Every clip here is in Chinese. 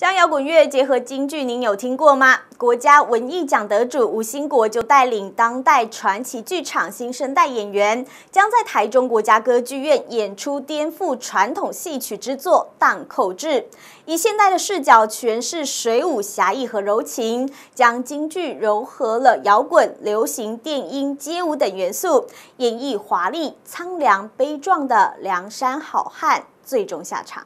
将摇滚乐结合京剧，您有听过吗？国家文艺奖得主吴兴国就带领当代传奇剧场新生代演员，将在台中国家歌剧院演出颠覆传统戏曲之作《荡寇志》，以现代的视角诠释水舞侠义和柔情，将京剧糅合了摇滚、流行、电音、街舞等元素，演绎华丽、苍凉、悲壮的梁山好汉最终下场。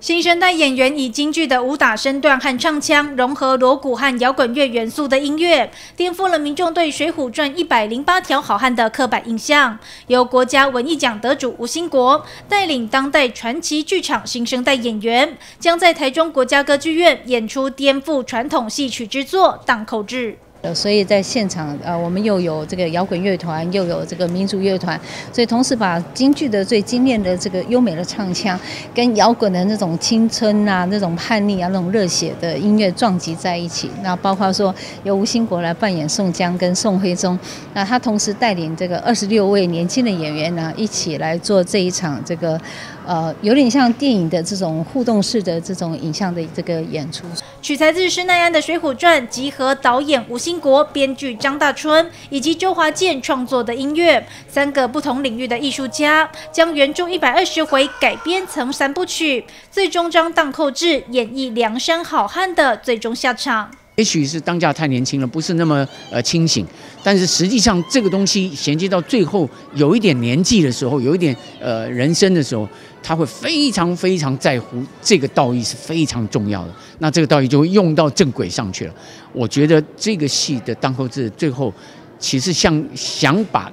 新生代演员以京剧的武打身段和唱腔，融合锣鼓和摇滚乐元素的音乐，颠覆了民众对《水浒传》一百零八条好汉的刻板印象。由国家文艺奖得主吴兴国带领当代传奇剧场新生代演员，将在台中国家歌剧院演出颠覆传统戏曲之作《荡寇志》。呃，所以在现场，呃，我们又有这个摇滚乐团，又有这个民族乐团，所以同时把京剧的最精炼的这个优美的唱腔，跟摇滚的那种青春啊、那种叛逆啊、那种热血的音乐撞击在一起。那包括说由吴兴国来扮演宋江跟宋徽宗，那他同时带领这个二十六位年轻的演员呢，一起来做这一场这个，呃，有点像电影的这种互动式的这种影像的这个演出。取材自施耐庵的《水浒传》，集合导演吴兴英国、编剧张大春以及周华健创作的音乐，三个不同领域的艺术家将原著一百二十回改编成三部曲，最终将荡寇志演绎梁山好汉的最终下场。也许是当下太年轻了，不是那么呃清醒，但是实际上这个东西衔接到最后有一点年纪的时候，有一点呃人生的时候，他会非常非常在乎这个道义是非常重要的。那这个道义就会用到正轨上去了。我觉得这个戏的当后字最后其实像想把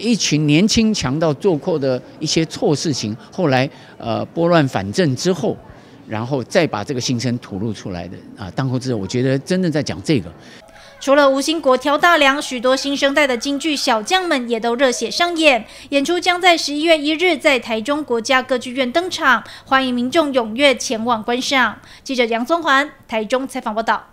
一群年轻强盗做过的一些错事情，后来呃拨乱反正之后。然后再把这个心声吐露出来的啊，当后之后，我觉得真正在讲这个。除了吴兴国挑大梁，许多新生代的京剧小将们也都热血上演。演出将在十一月一日在台中国家歌剧院登场，欢迎民众踊跃前往观赏。记者杨宗环台中采访报道。